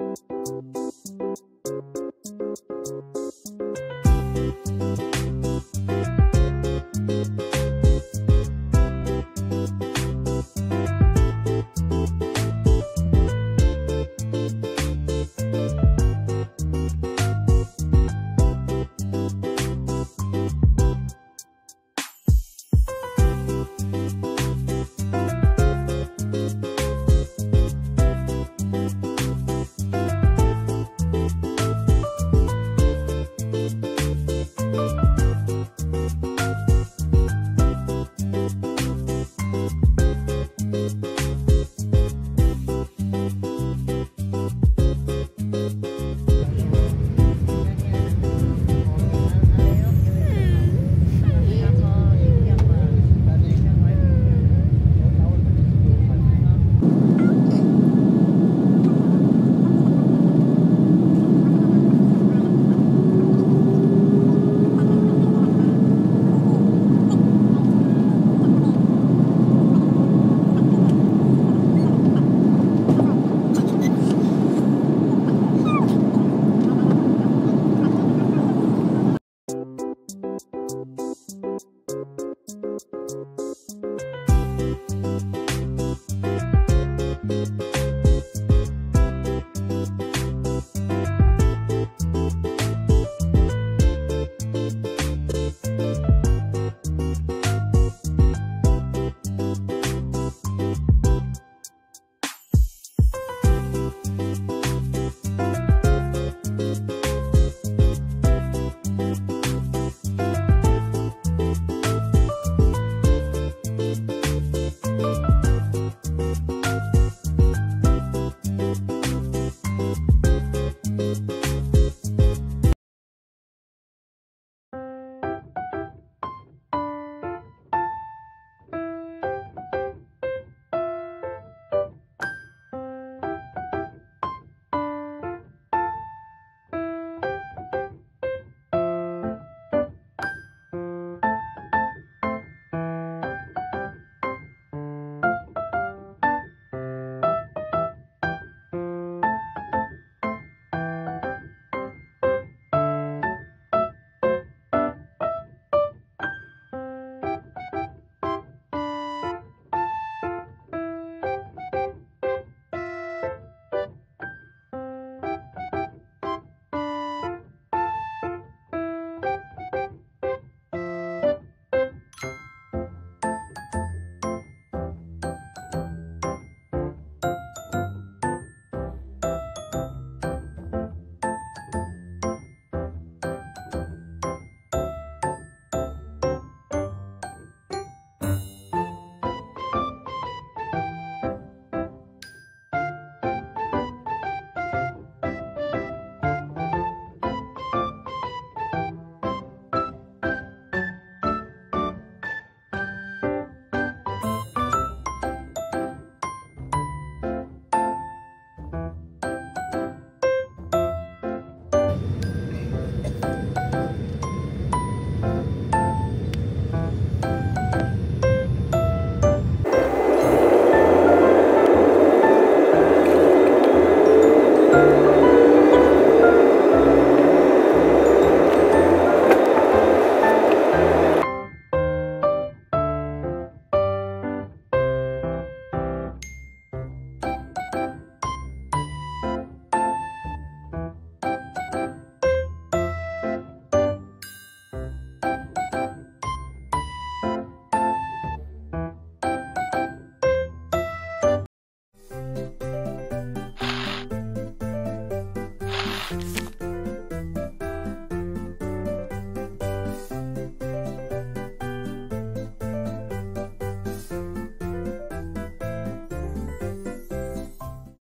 you